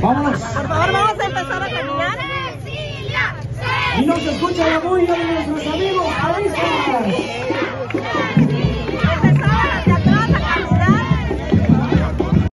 Vámonos. Por favor, vamos a empezar a caminar. Y no se escucha la bulla de nuestros amigos. ¡Ahí!